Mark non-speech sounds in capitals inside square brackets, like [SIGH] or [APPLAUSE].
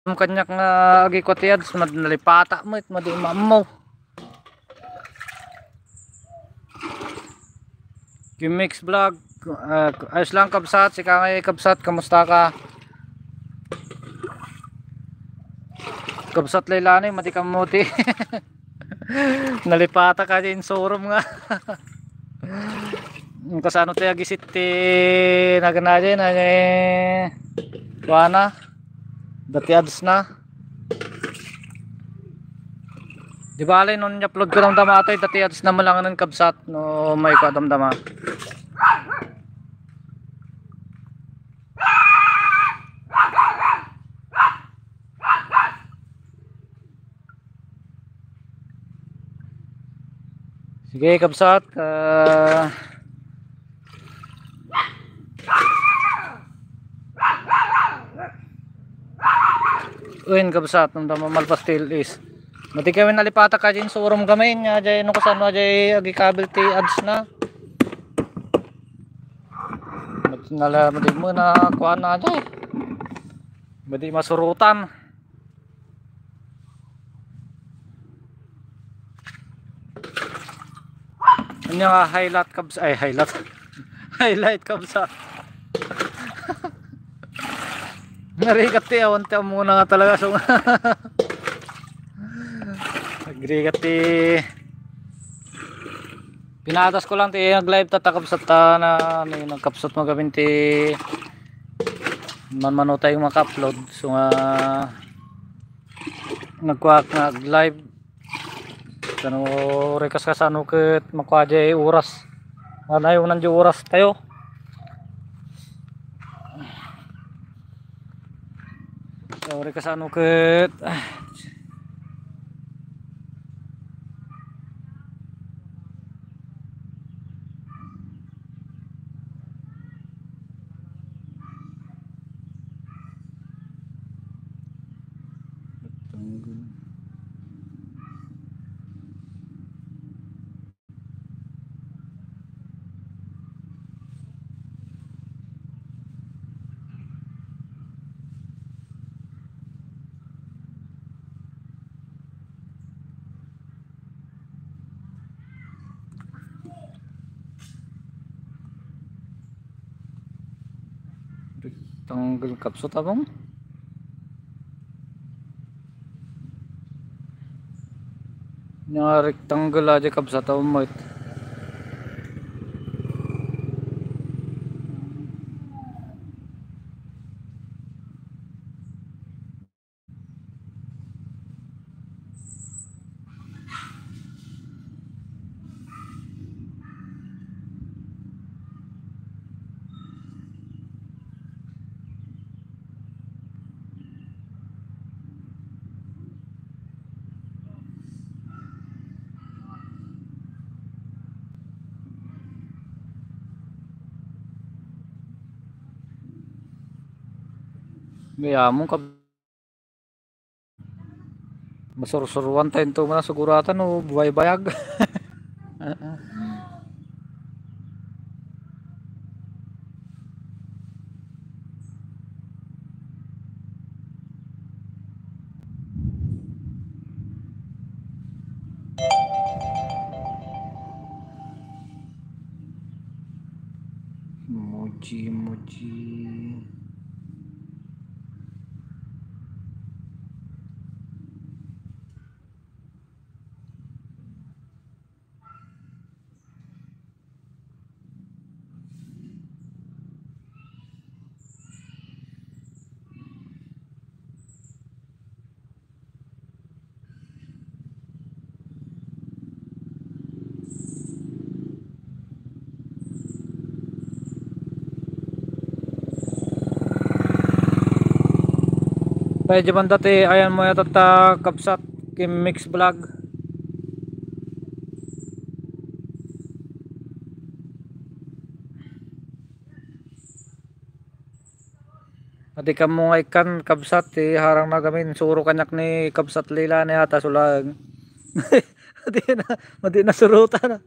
Kanyak nga agi ko tiyad, nalipata mo, it madi mamaw. Kimix vlog, uh, ayos lang kabsat, si Kangay kabsat, kamusta ka? Kabsat laylani, mati kamuti. [LAUGHS] Nalipata ka din showroom nga. [LAUGHS] Kasano tayo gisit ti naganadya na eh kuana dati ads na. Di ba alay nun upload ko ng damatay dati ads na malangan ng kabsat no may ko damdama. Sige kabsat uh, Uin kabsat nung dama malpastil is. Mati kami nalipata ka dyan surum kami nya jay no kasano jay agi kabel ti ads na. Mati nala mati mo na kuan na jay. Mati masurutan. Ano nga highlight kabs ay highlight. [LAUGHS] highlight kabsat. Narikat ti awan ti muna nga talaga so. Nagrikat ti Pinatas ko lang ti nag-live tatakapsat ta na ano nagkapsat mo gawin ti man mano tayong maka-upload so nga nagkuha nag-live. Kano rekas kasano ket makuha jay oras. Wala yung nandiyo oras tayo Sorry kesanukit. Tunggu. rectangle comme ça avant यहाँ rectangle aja kabsat avant Ya, mungka masurusuruan tayo ito mo mana suguratan no buai bayag. [LAUGHS] Mochi, mochi. Kaya jaman dati ayan mo yata ta kapsat kim mix vlog. Ati ka mo ngay kan kapsat ti harang na gamin suro kanyak ni kapsat lila ni hata sulag. Ati [LAUGHS] na, mati na surutan.